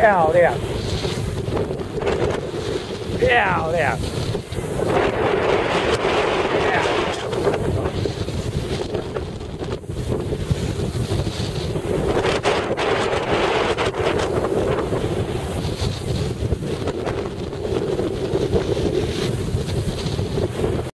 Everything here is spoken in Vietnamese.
漂亮，漂亮。